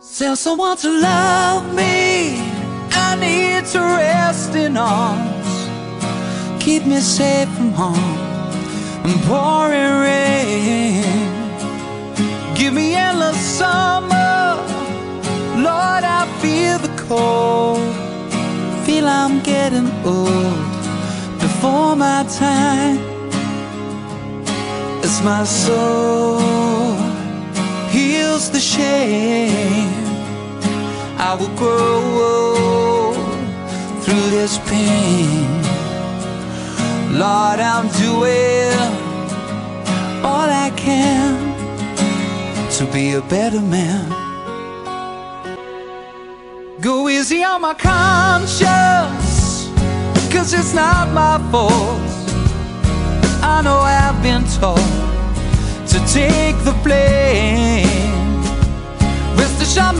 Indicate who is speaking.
Speaker 1: Tell someone to love me. I need to rest in arms. Keep me safe from harm and pouring rain. Give me endless summer. Lord, I feel the cold. Feel I'm getting old before my time. As my soul heals the shame, I will grow through this pain. Lord, I'm doing all I can to be a better man. Go easy on my conscience, cause it's not my fault. I know I've been told to take the blame.